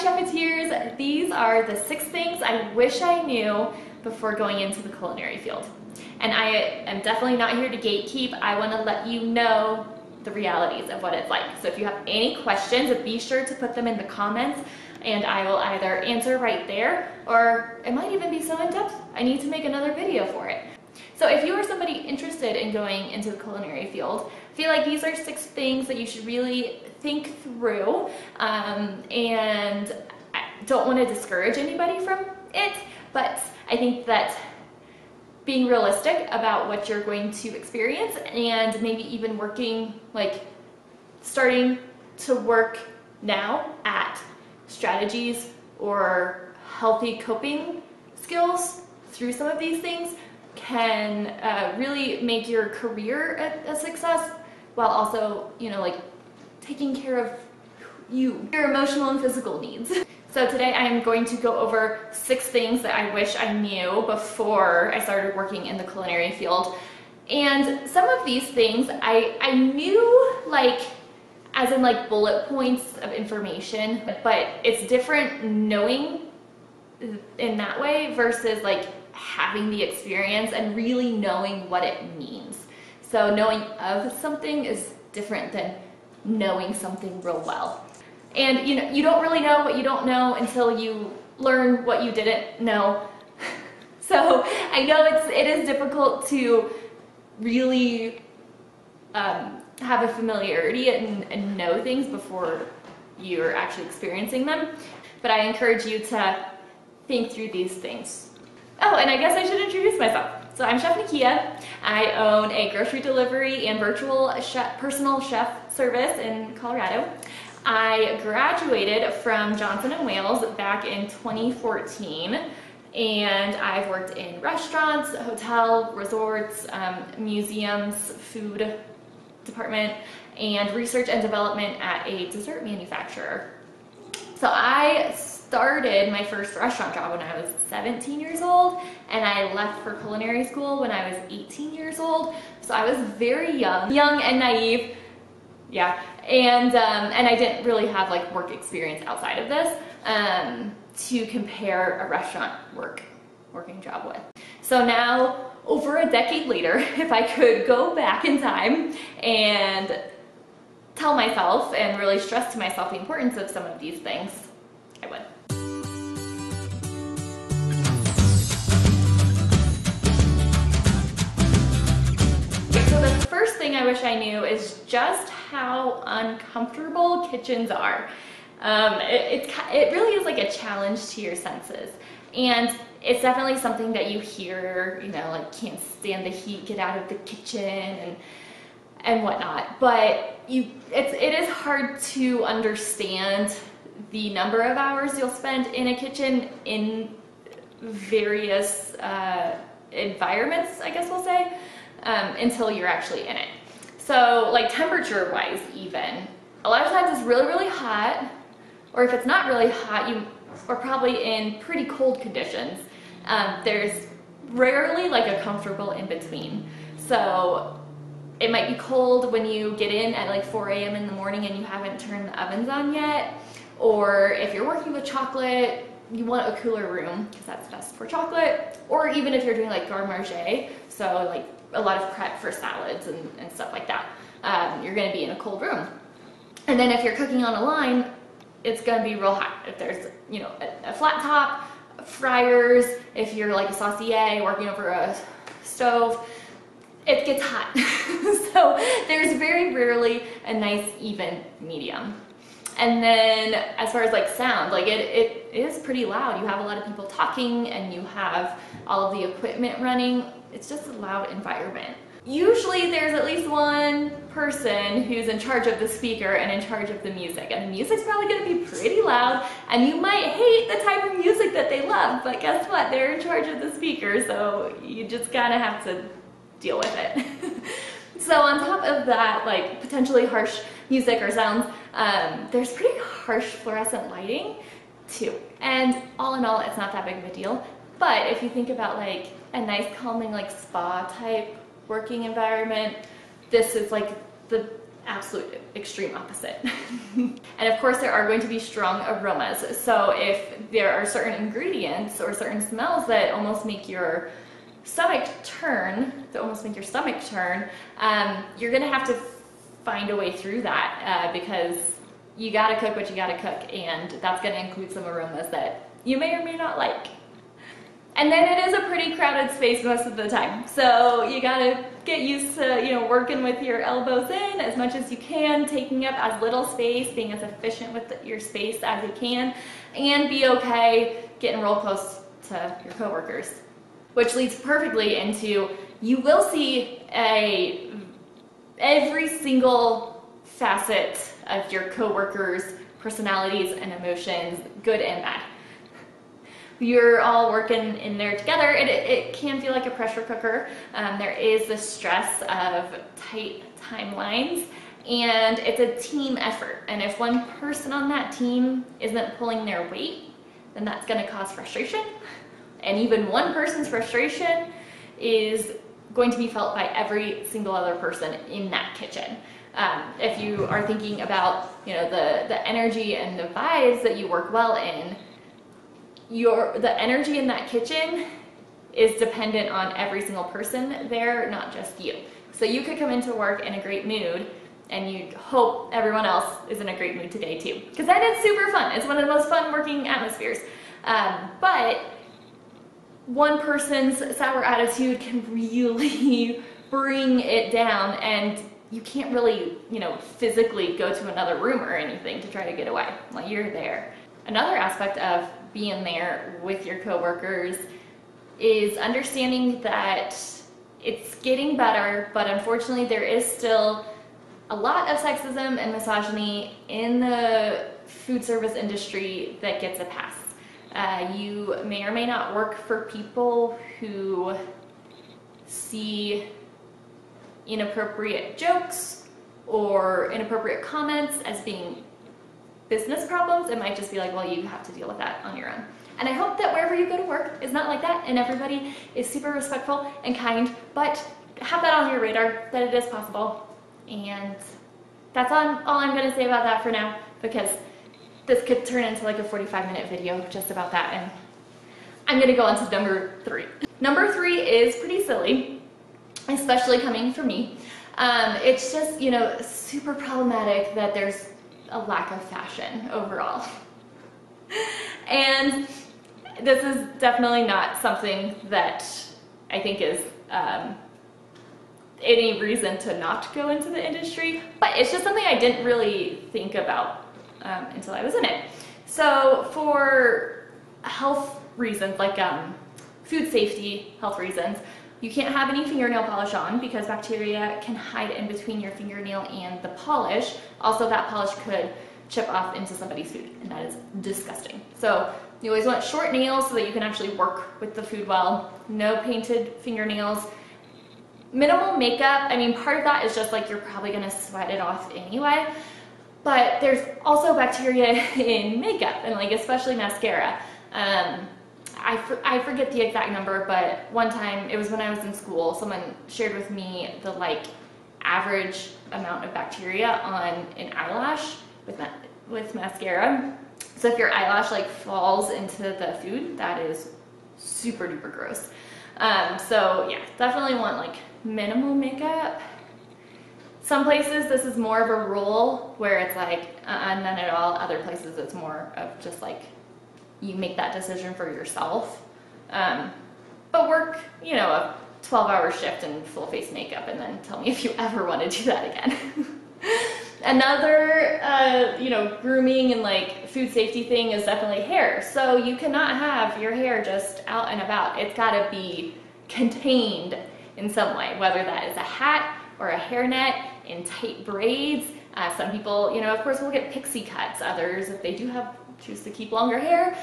Chefeteers, these are the six things I wish I knew before going into the culinary field. And I am definitely not here to gatekeep. I want to let you know the realities of what it's like. So if you have any questions, be sure to put them in the comments and I will either answer right there or it might even be so in depth I need to make another video for it. So if you are somebody interested in going into the culinary field, I feel like these are six things that you should really think through um, and I don't want to discourage anybody from it, but I think that being realistic about what you're going to experience and maybe even working like starting to work now at strategies or healthy coping skills through some of these things can uh, really make your career a, a success while also, you know, like taking care of you, your emotional and physical needs. So today I'm going to go over six things that I wish I knew before I started working in the culinary field. And some of these things I, I knew like as in like bullet points of information, but it's different knowing in that way versus like having the experience and really knowing what it means. So knowing of something is different than knowing something real well. And you know, you don't really know what you don't know until you learn what you didn't know. so I know it's it is difficult to really um, have a familiarity and, and know things before you're actually experiencing them. But I encourage you to think through these things. Oh, and I guess I should introduce myself. So I'm Chef Nakia. I own a grocery delivery and virtual chef, personal chef service in Colorado. I graduated from Johnson & Wales back in 2014 and I've worked in restaurants, hotel, resorts, um, museums, food department, and research and development at a dessert manufacturer. So I started my first restaurant job when I was 17 years old and I left for culinary school when I was 18 years old. So I was very young, young and naive. Yeah, and um, and I didn't really have like work experience outside of this um, to compare a restaurant work working job with. So now, over a decade later, if I could go back in time and tell myself and really stress to myself the importance of some of these things, I would. First thing I wish I knew is just how uncomfortable kitchens are. Um, it, it, it really is like a challenge to your senses. And it's definitely something that you hear, you know, like can't stand the heat, get out of the kitchen and and whatnot. But you it's it is hard to understand the number of hours you'll spend in a kitchen in various uh, environments, I guess we'll say, um, until you're actually in it. So like temperature wise even, a lot of times it's really, really hot, or if it's not really hot, you are probably in pretty cold conditions. Um, there's rarely like a comfortable in between. So it might be cold when you get in at like 4 a.m. in the morning and you haven't turned the ovens on yet. Or if you're working with chocolate, you want a cooler room because that's best for chocolate. Or even if you're doing like garde manger, so like a lot of prep for salads and, and stuff like that. Um, you're gonna be in a cold room. And then if you're cooking on a line, it's gonna be real hot. If there's, you know, a, a flat top, fryers, if you're like a saucier working over a stove, it gets hot. so there's very rarely a nice even medium. And then as far as like sound, like it, it is pretty loud. You have a lot of people talking and you have all of the equipment running it's just a loud environment. Usually there's at least one person who's in charge of the speaker and in charge of the music. And the music's probably gonna be pretty loud and you might hate the type of music that they love, but guess what? They're in charge of the speaker, so you just kind of have to deal with it. so on top of that, like potentially harsh music or sounds, um, there's pretty harsh fluorescent lighting too. And all in all, it's not that big of a deal. But if you think about like a nice calming like spa type working environment, this is like the absolute extreme opposite. and of course, there are going to be strong aromas. So if there are certain ingredients or certain smells that almost make your stomach turn, that almost make your stomach turn, um, you're gonna have to find a way through that uh, because you gotta cook what you gotta cook, and that's gonna include some aromas that you may or may not like. And then it is a pretty crowded space most of the time. So you gotta get used to, you know, working with your elbows in as much as you can, taking up as little space, being as efficient with your space as you can, and be okay getting real close to your coworkers. Which leads perfectly into you will see a every single facet of your coworkers' personalities and emotions, good and bad you're all working in there together, it, it can feel like a pressure cooker. Um, there is the stress of tight timelines and it's a team effort. And if one person on that team isn't pulling their weight, then that's gonna cause frustration. And even one person's frustration is going to be felt by every single other person in that kitchen. Um, if you are thinking about, you know, the, the energy and the vibes that you work well in, your the energy in that kitchen is dependent on every single person there, not just you. So you could come into work in a great mood and you hope everyone else is in a great mood today too. Because then it's super fun. It's one of the most fun working atmospheres. Um, but one person's sour attitude can really bring it down and you can't really, you know, physically go to another room or anything to try to get away. Like you're there. Another aspect of being there with your coworkers is understanding that it's getting better, but unfortunately there is still a lot of sexism and misogyny in the food service industry that gets a pass. Uh, you may or may not work for people who see inappropriate jokes or inappropriate comments as being business problems, it might just be like, well, you have to deal with that on your own. And I hope that wherever you go to work is not like that and everybody is super respectful and kind, but have that on your radar that it is possible. And that's all, I'm gonna say about that for now because this could turn into like a 45 minute video just about that and I'm gonna go on to number three. Number three is pretty silly, especially coming from me. Um, it's just, you know, super problematic that there's a lack of fashion overall. and this is definitely not something that I think is um, any reason to not go into the industry, but it's just something I didn't really think about um, until I was in it. So for health reasons, like um, food safety health reasons, you can't have any fingernail polish on because bacteria can hide in between your fingernail and the polish. Also, that polish could chip off into somebody's food, and that is disgusting. So you always want short nails so that you can actually work with the food well. No painted fingernails. Minimal makeup, I mean, part of that is just like you're probably gonna sweat it off anyway, but there's also bacteria in makeup, and like especially mascara. Um, I, for, I forget the exact number, but one time, it was when I was in school, someone shared with me the like average amount of bacteria on an eyelash with, ma with mascara. So if your eyelash like falls into the food, that is super duper gross. Um, so yeah, definitely want like minimal makeup. Some places this is more of a rule where it's like uh, none at all. Other places it's more of just like you make that decision for yourself. Um, but work, you know, a 12 hour shift in full face makeup and then tell me if you ever want to do that again. Another, uh, you know, grooming and like food safety thing is definitely hair. So you cannot have your hair just out and about. It's got to be contained in some way, whether that is a hat or a hairnet in tight braids. Uh, some people, you know, of course, will get pixie cuts. Others, if they do have choose to keep longer hair,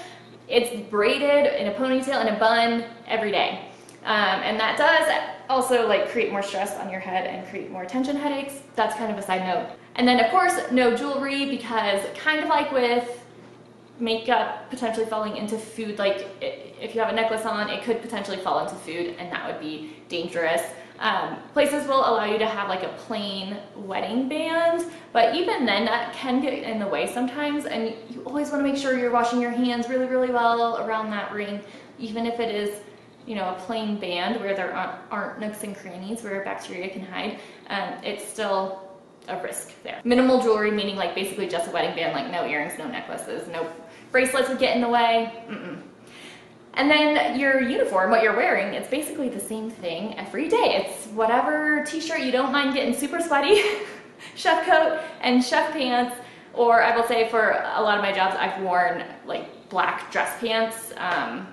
it's braided in a ponytail and a bun every day. Um, and that does also like create more stress on your head and create more tension headaches. That's kind of a side note. And then of course, no jewelry because kind of like with makeup potentially falling into food, like if you have a necklace on, it could potentially fall into food and that would be dangerous. Um, places will allow you to have like a plain wedding band, but even then that can get in the way sometimes and you always want to make sure you're washing your hands really, really well around that ring, even if it is you know, a plain band where there aren't, aren't nooks and crannies where bacteria can hide, um, it's still a risk there. Minimal jewelry, meaning like basically just a wedding band, like no earrings, no necklaces, no bracelets would get in the way. Mm -mm. And then your uniform, what you're wearing, it's basically the same thing every day. It's whatever t-shirt you don't mind getting super sweaty, chef coat and chef pants, or I will say for a lot of my jobs, I've worn like black dress pants um,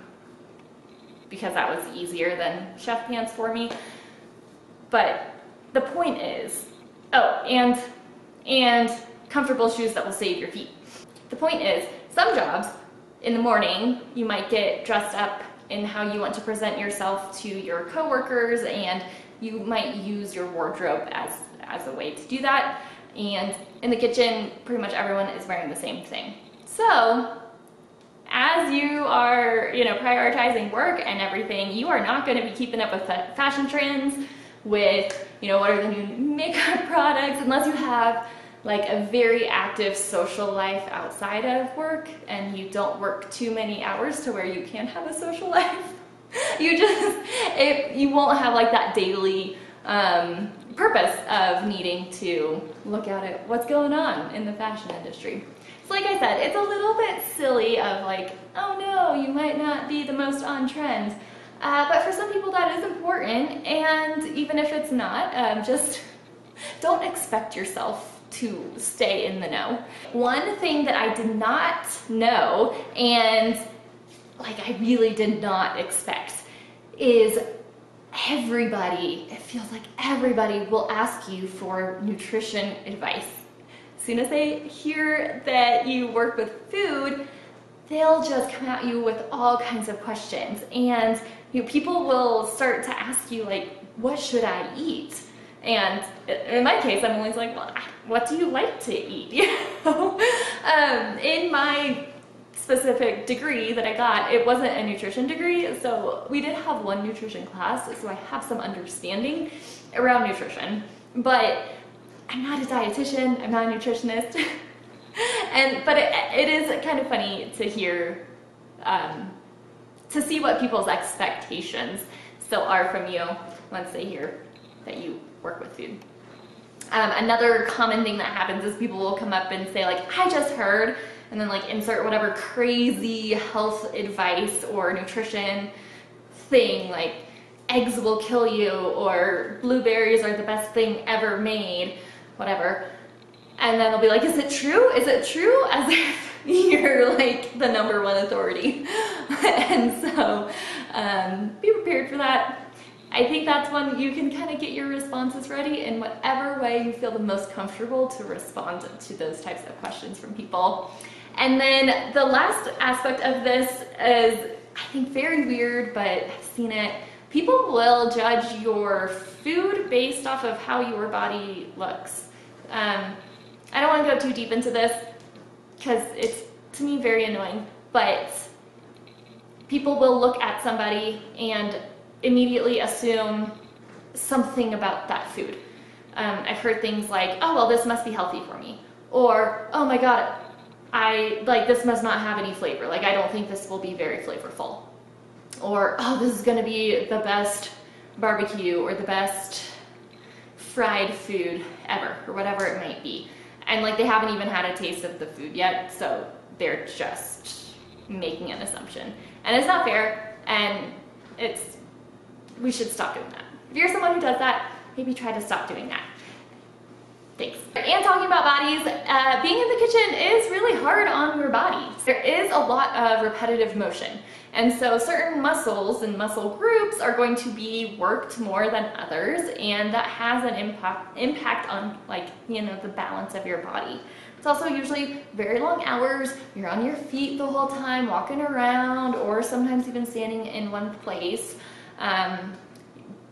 because that was easier than chef pants for me. But the point is, oh, and, and comfortable shoes that will save your feet. The point is, some jobs in the morning, you might get dressed up in how you want to present yourself to your coworkers and you might use your wardrobe as, as a way to do that. And in the kitchen, pretty much everyone is wearing the same thing. So as you are, you know, prioritizing work and everything, you are not going to be keeping up with fashion trends, with, you know, what are the new makeup products, unless you have like a very active social life outside of work and you don't work too many hours to where you can't have a social life. you just, it, you won't have like that daily um, purpose of needing to look at it, what's going on in the fashion industry. So like I said, it's a little bit silly of like, oh no, you might not be the most on trend. Uh, but for some people that is important and even if it's not, um, just don't expect yourself to stay in the know. One thing that I did not know and like I really did not expect is everybody, it feels like everybody will ask you for nutrition advice. As soon as they hear that you work with food, they'll just come at you with all kinds of questions. And you know, people will start to ask you like, what should I eat? And in my case, I'm always like, well, what do you like to eat? You know? um, in my specific degree that I got, it wasn't a nutrition degree, so we did have one nutrition class, so I have some understanding around nutrition. But I'm not a dietitian, I'm not a nutritionist. and But it, it is kind of funny to hear, um, to see what people's expectations still are from you once they hear that you work with food. Um, another common thing that happens is people will come up and say like, I just heard, and then like insert whatever crazy health advice or nutrition thing like eggs will kill you or blueberries are the best thing ever made, whatever. And then they'll be like, is it true? Is it true? As if you're like the number one authority. and so um, be prepared for that. I think that's when you can kind of get your responses ready in whatever way you feel the most comfortable to respond to those types of questions from people. And then the last aspect of this is, I think, very weird, but I've seen it. People will judge your food based off of how your body looks. Um, I don't want to go too deep into this because it's, to me, very annoying, but people will look at somebody and immediately assume something about that food. Um, I've heard things like, oh, well, this must be healthy for me. Or, oh my God, I, like, this must not have any flavor. Like, I don't think this will be very flavorful. Or, oh, this is gonna be the best barbecue or the best fried food ever, or whatever it might be. And like, they haven't even had a taste of the food yet, so they're just making an assumption. And it's not fair, and it's we should stop doing that. If you're someone who does that, maybe try to stop doing that. Thanks. And talking about bodies, uh, being in the kitchen is really hard on your body. There is a lot of repetitive motion. And so certain muscles and muscle groups are going to be worked more than others and that has an impact, impact on like, you know, the balance of your body. It's also usually very long hours. You're on your feet the whole time, walking around, or sometimes even standing in one place um,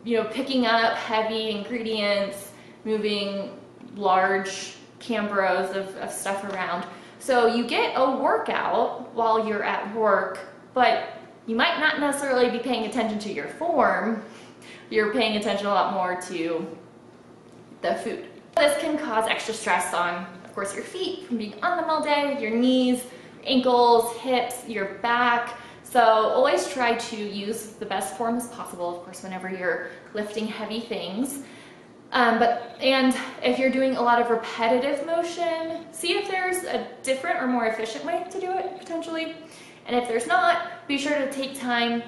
you know, picking up heavy ingredients, moving large Cambros of, of stuff around. So you get a workout while you're at work, but you might not necessarily be paying attention to your form You're paying attention a lot more to the food. This can cause extra stress on, of course, your feet from being on them all day, your knees, ankles, hips, your back. So always try to use the best form as possible, of course, whenever you're lifting heavy things. Um, but and if you're doing a lot of repetitive motion, see if there's a different or more efficient way to do it potentially. And if there's not, be sure to take time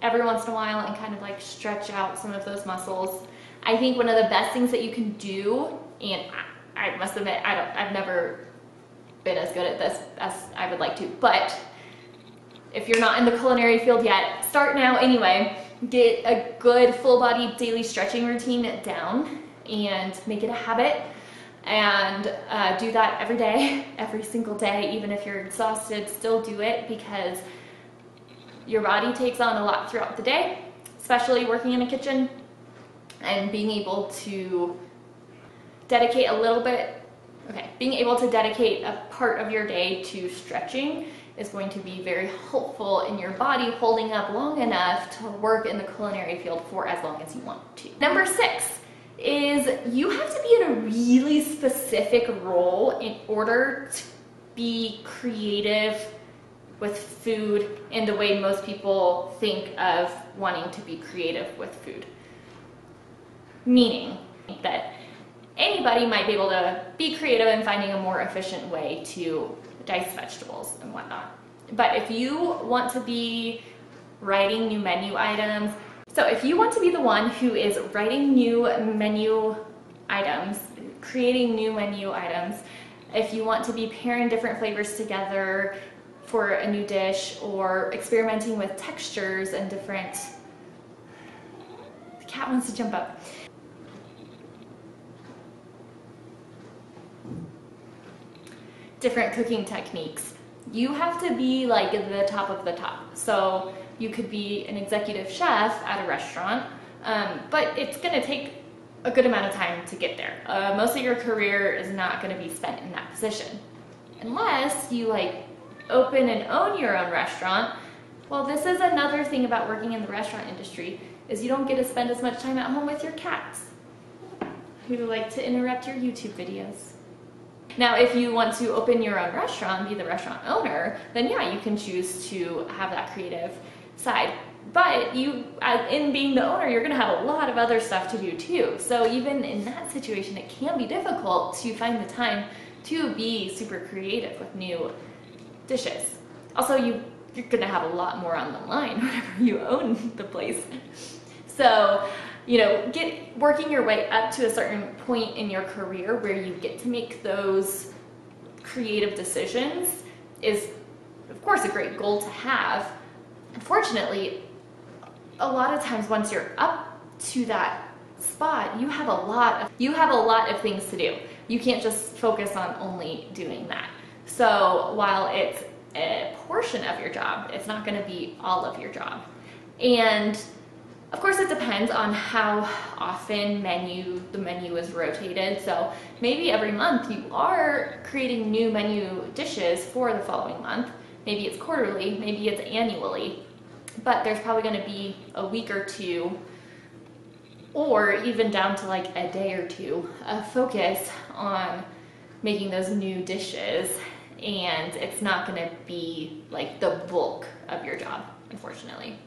every once in a while and kind of like stretch out some of those muscles. I think one of the best things that you can do, and I, I must admit, I don't, I've never been as good at this as I would like to, but if you're not in the culinary field yet, start now anyway. Get a good full body daily stretching routine down and make it a habit. And uh, do that every day, every single day, even if you're exhausted, still do it because your body takes on a lot throughout the day, especially working in a kitchen and being able to dedicate a little bit, okay, being able to dedicate a part of your day to stretching is going to be very helpful in your body holding up long enough to work in the culinary field for as long as you want to. Number six is you have to be in a really specific role in order to be creative with food in the way most people think of wanting to be creative with food. Meaning that anybody might be able to be creative in finding a more efficient way to diced vegetables and whatnot. But if you want to be writing new menu items, so if you want to be the one who is writing new menu items, creating new menu items, if you want to be pairing different flavors together for a new dish or experimenting with textures and different, the cat wants to jump up. Different cooking techniques. You have to be like the top of the top. So you could be an executive chef at a restaurant, um, but it's gonna take a good amount of time to get there. Uh, most of your career is not gonna be spent in that position. Unless you like open and own your own restaurant. Well, this is another thing about working in the restaurant industry is you don't get to spend as much time at home with your cats who like to interrupt your YouTube videos. Now, if you want to open your own restaurant, be the restaurant owner, then yeah, you can choose to have that creative side. But you, in being the owner, you're gonna have a lot of other stuff to do too. So even in that situation, it can be difficult to find the time to be super creative with new dishes. Also, you, you're gonna have a lot more on the line whenever you own the place. So you know, get working your way up to a certain point in your career where you get to make those creative decisions is, of course, a great goal to have. Unfortunately, a lot of times once you're up to that spot, you have a lot of, you have a lot of things to do. You can't just focus on only doing that. So while it's a portion of your job, it's not going to be all of your job. And of course, it depends on how often menu the menu is rotated. So maybe every month you are creating new menu dishes for the following month. Maybe it's quarterly, maybe it's annually, but there's probably going to be a week or two or even down to like a day or two of focus on making those new dishes and it's not going to be like the bulk of your job unfortunately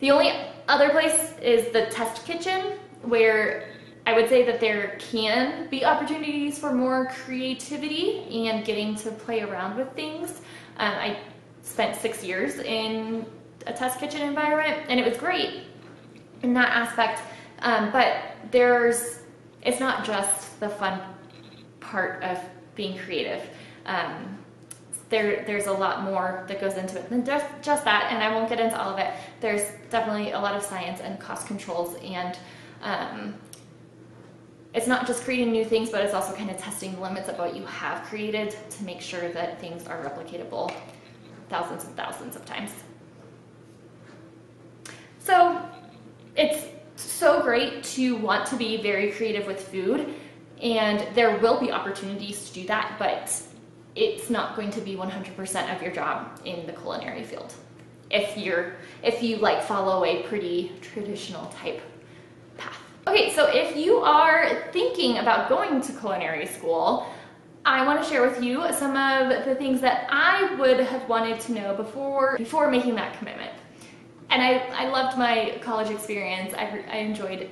the only other place is the test kitchen where I would say that there can be opportunities for more creativity and getting to play around with things. Um, I spent six years in a test kitchen environment and it was great in that aspect. Um, but there's, it's not just the fun part of being creative. Um, there, there's a lot more that goes into it than just, just that, and I won't get into all of it. There's definitely a lot of science and cost controls, and um, it's not just creating new things, but it's also kind of testing the limits of what you have created to make sure that things are replicatable thousands and thousands of times. So it's so great to want to be very creative with food, and there will be opportunities to do that, but it's not going to be 100% of your job in the culinary field. if you're if you like follow a pretty traditional type path. Okay, so if you are thinking about going to culinary school, I want to share with you some of the things that I would have wanted to know before before making that commitment. And I, I loved my college experience. I, I enjoyed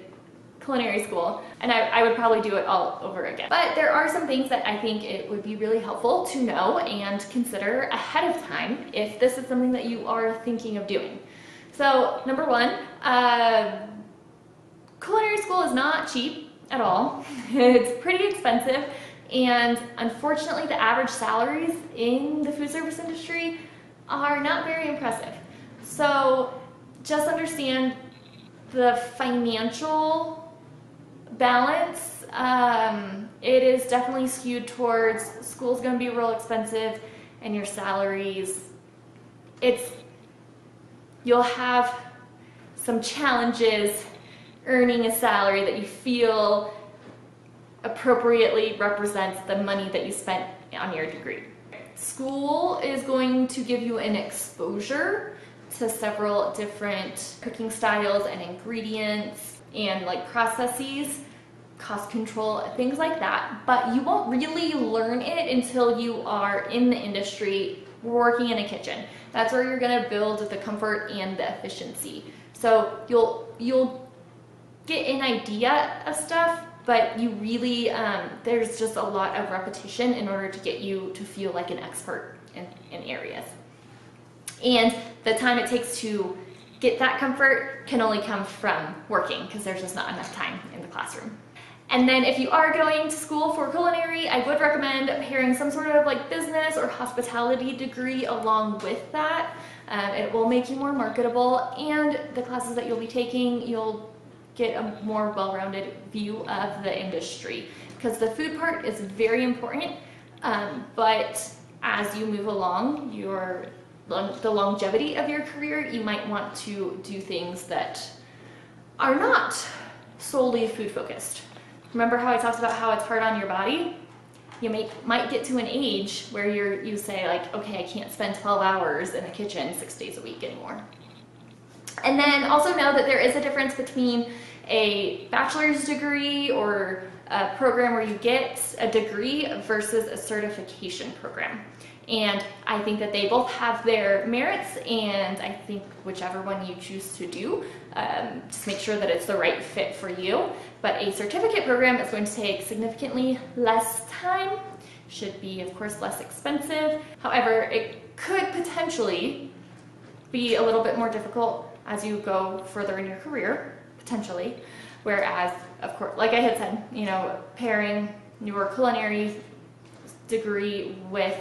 culinary school and I, I, would probably do it all over again. But there are some things that I think it would be really helpful to know and consider ahead of time if this is something that you are thinking of doing. So number one, uh, culinary school is not cheap at all. it's pretty expensive and unfortunately the average salaries in the food service industry are not very impressive. So just understand the financial balance, um, it is definitely skewed towards school's going to be real expensive and your salaries, it's, you'll have some challenges earning a salary that you feel appropriately represents the money that you spent on your degree. School is going to give you an exposure to several different cooking styles and ingredients and like processes cost control, things like that. But you won't really learn it until you are in the industry working in a kitchen. That's where you're gonna build the comfort and the efficiency. So you'll you'll get an idea of stuff, but you really um, there's just a lot of repetition in order to get you to feel like an expert in, in areas. And the time it takes to get that comfort can only come from working because there's just not enough time in the classroom. And then if you are going to school for culinary, I would recommend pairing some sort of like business or hospitality degree along with that. Um, it will make you more marketable and the classes that you'll be taking, you'll get a more well-rounded view of the industry because the food part is very important, um, but as you move along, your the longevity of your career, you might want to do things that are not solely food focused. Remember how I talked about how it's hard on your body? You may, might get to an age where you're, you say like, okay, I can't spend 12 hours in the kitchen six days a week anymore. And then also know that there is a difference between a bachelor's degree or a program where you get a degree versus a certification program. And I think that they both have their merits, and I think whichever one you choose to do, um, just make sure that it's the right fit for you. But a certificate program is going to take significantly less time, should be, of course, less expensive. However, it could potentially be a little bit more difficult as you go further in your career, potentially. Whereas, of course, like I had said, you know, pairing your culinary degree with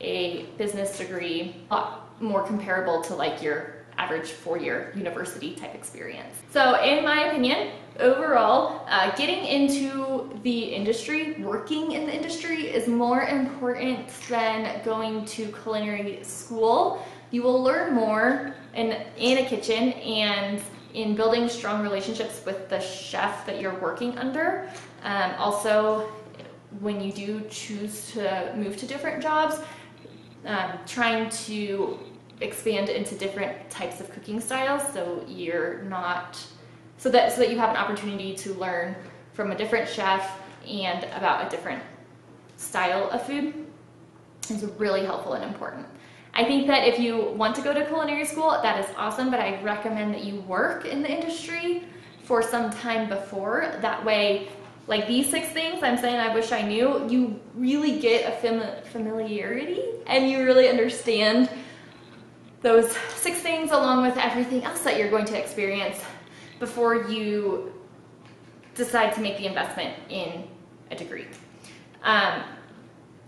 a business degree, a lot more comparable to like your average four-year university type experience. So in my opinion, overall, uh, getting into the industry, working in the industry is more important than going to culinary school. You will learn more in, in a kitchen and in building strong relationships with the chef that you're working under. Um, also, when you do choose to move to different jobs, um, trying to expand into different types of cooking styles so you're not so that so that you have an opportunity to learn from a different chef and about a different style of food is really helpful and important. I think that if you want to go to culinary school, that is awesome, but I recommend that you work in the industry for some time before. That way like these six things I'm saying I wish I knew, you really get a fam familiarity and you really understand those six things along with everything else that you're going to experience before you decide to make the investment in a degree. Um,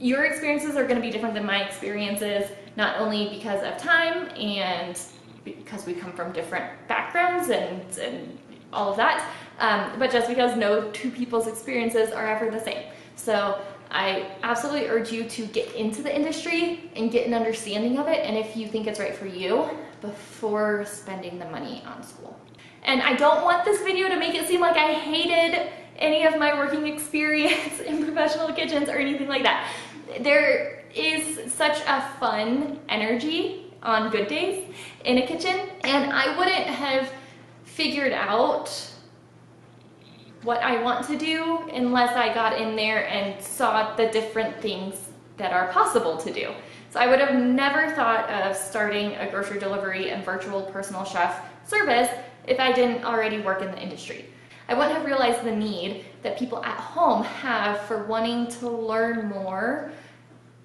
your experiences are going to be different than my experiences, not only because of time and because we come from different backgrounds and, and all of that, um, but just because no two people's experiences are ever the same. So I absolutely urge you to get into the industry and get an understanding of it and if you think it's right for you before spending the money on school. And I don't want this video to make it seem like I hated any of my working experience in professional kitchens or anything like that. There is such a fun energy on good days in a kitchen, and I wouldn't have figured out what I want to do unless I got in there and saw the different things that are possible to do. So I would have never thought of starting a grocery delivery and virtual personal chef service if I didn't already work in the industry. I wouldn't have realized the need that people at home have for wanting to learn more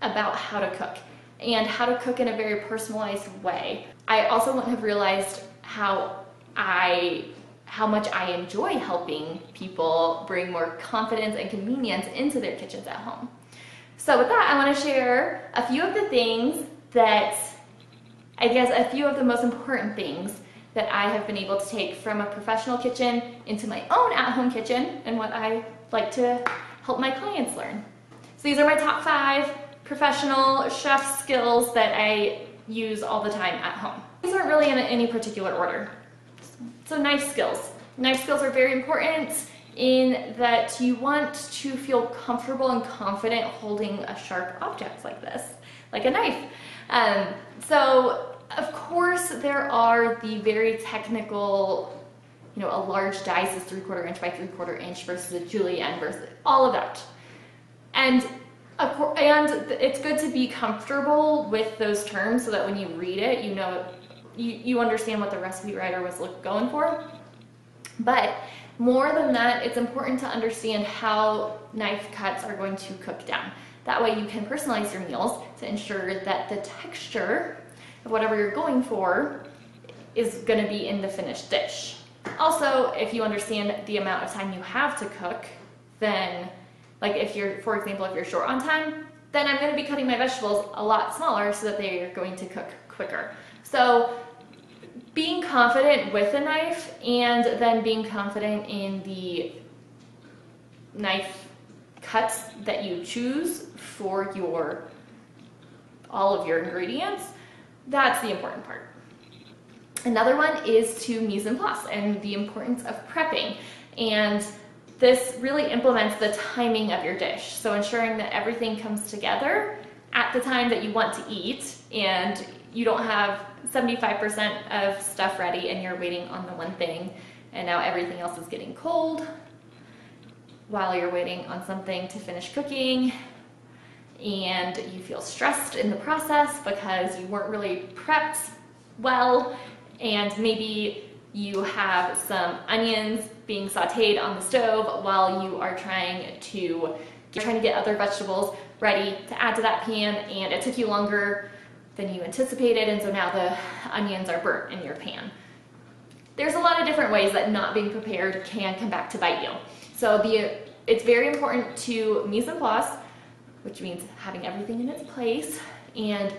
about how to cook and how to cook in a very personalized way. I also wouldn't have realized how I how much I enjoy helping people bring more confidence and convenience into their kitchens at home. So with that, I want to share a few of the things that I guess a few of the most important things that I have been able to take from a professional kitchen into my own at-home kitchen and what I like to help my clients learn. So these are my top five professional chef skills that I use all the time at home. These aren't really in any particular order. So knife skills. Knife skills are very important in that you want to feel comfortable and confident holding a sharp object like this, like a knife. Um, so of course there are the very technical, you know, a large dice is three quarter inch by three quarter inch versus a julienne versus all of that. And and it's good to be comfortable with those terms so that when you read it, you know, you, you understand what the recipe writer was going for. But more than that, it's important to understand how knife cuts are going to cook down. That way you can personalize your meals to ensure that the texture of whatever you're going for is going to be in the finished dish. Also, if you understand the amount of time you have to cook, then like if you're, for example, if you're short on time, then I'm going to be cutting my vegetables a lot smaller so that they are going to cook quicker. So being confident with a knife and then being confident in the knife cuts that you choose for your all of your ingredients, that's the important part. Another one is to mise en place and the importance of prepping. And this really implements the timing of your dish. So ensuring that everything comes together at the time that you want to eat and you don't have 75% of stuff ready and you're waiting on the one thing and now everything else is getting cold while you're waiting on something to finish cooking and you feel stressed in the process because you weren't really prepped well and maybe you have some onions being sauteed on the stove while you are trying to trying to get other vegetables ready to add to that pan and it took you longer than you anticipated and so now the onions are burnt in your pan. There's a lot of different ways that not being prepared can come back to bite you. So the, it's very important to mise en place, which means having everything in its place and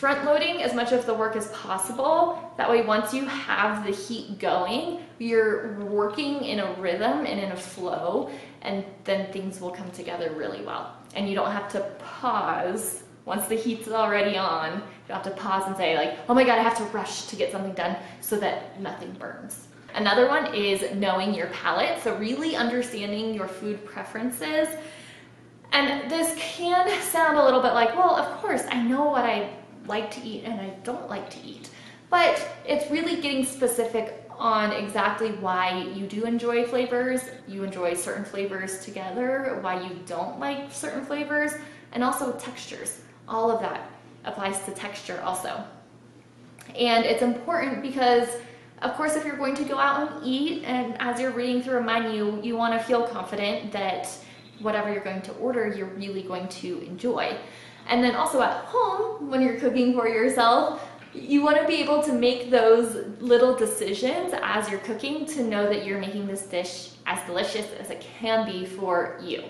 front loading as much of the work as possible. That way once you have the heat going, you're working in a rhythm and in a flow and then things will come together really well. And you don't have to pause once the heat's already on, you have to pause and say like, oh my God, I have to rush to get something done so that nothing burns. Another one is knowing your palate. So really understanding your food preferences. And this can sound a little bit like, well, of course, I know what I like to eat and I don't like to eat. But it's really getting specific on exactly why you do enjoy flavors, you enjoy certain flavors together, why you don't like certain flavors, and also textures all of that applies to texture also. And it's important because, of course, if you're going to go out and eat and as you're reading through a menu, you want to feel confident that whatever you're going to order, you're really going to enjoy. And then also at home, when you're cooking for yourself, you want to be able to make those little decisions as you're cooking to know that you're making this dish as delicious as it can be for you.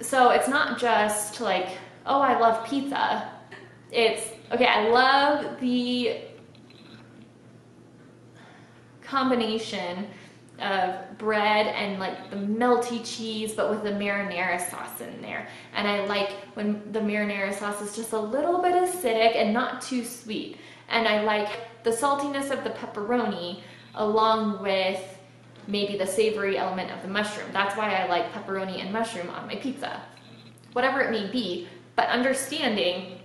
So it's not just like oh, I love pizza. It's, okay, I love the combination of bread and like the melty cheese but with the marinara sauce in there. And I like when the marinara sauce is just a little bit acidic and not too sweet. And I like the saltiness of the pepperoni along with maybe the savory element of the mushroom. That's why I like pepperoni and mushroom on my pizza. Whatever it may be but understanding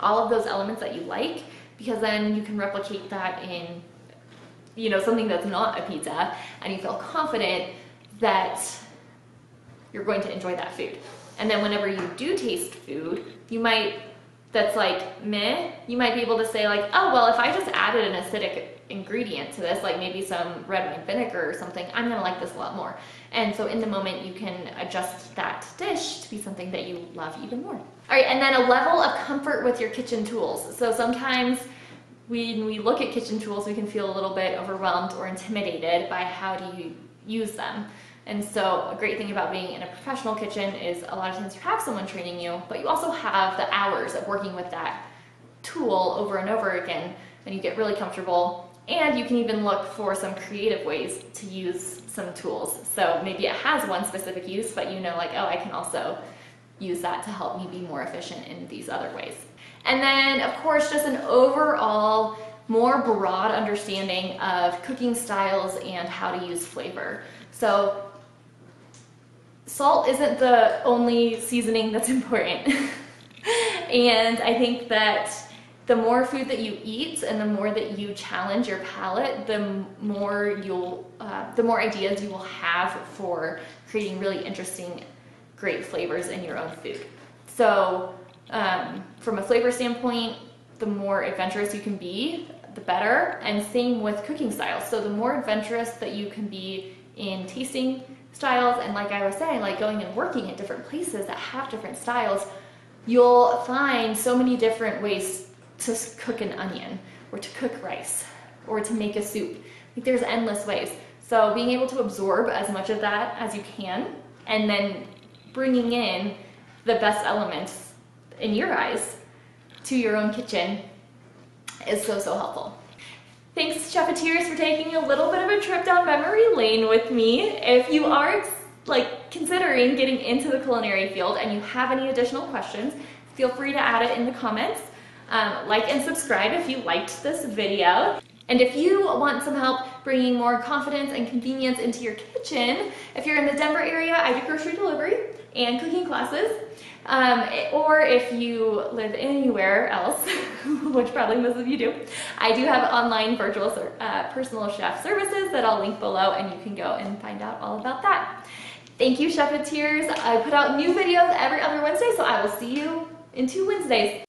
all of those elements that you like because then you can replicate that in you know something that's not a pizza and you feel confident that you're going to enjoy that food. And then whenever you do taste food, you might that's like meh, you might be able to say like, oh well, if I just added an acidic ingredient to this, like maybe some red wine vinegar or something, I'm gonna like this a lot more. And so in the moment, you can adjust that dish to be something that you love even more. All right, and then a level of comfort with your kitchen tools. So sometimes when we look at kitchen tools, we can feel a little bit overwhelmed or intimidated by how do you use them. And so a great thing about being in a professional kitchen is a lot of times you have someone training you, but you also have the hours of working with that tool over and over again, and you get really comfortable. And you can even look for some creative ways to use some tools. So maybe it has one specific use, but you know like, oh, I can also use that to help me be more efficient in these other ways. And then of course, just an overall more broad understanding of cooking styles and how to use flavor. So salt isn't the only seasoning that's important. and I think that the more food that you eat and the more that you challenge your palate, the more you'll, uh, the more ideas you will have for creating really interesting, great flavors in your own food. So um, from a flavor standpoint, the more adventurous you can be, the better. And same with cooking styles. So the more adventurous that you can be in tasting styles and like I was saying, like going and working at different places that have different styles, you'll find so many different ways to cook an onion or to cook rice or to make a soup. Like there's endless ways. So being able to absorb as much of that as you can and then bringing in the best elements in your eyes to your own kitchen is so, so helpful. Thanks Chefeteers for taking a little bit of a trip down memory lane with me. If you are like considering getting into the culinary field and you have any additional questions, feel free to add it in the comments. Um, like and subscribe if you liked this video. And if you want some help bringing more confidence and convenience into your kitchen, if you're in the Denver area, I do grocery delivery and cooking classes. Um, or if you live anywhere else, which probably most of you do, I do have online virtual uh, personal chef services that I'll link below and you can go and find out all about that. Thank you, Chefeteers. I put out new videos every other Wednesday, so I will see you in two Wednesdays.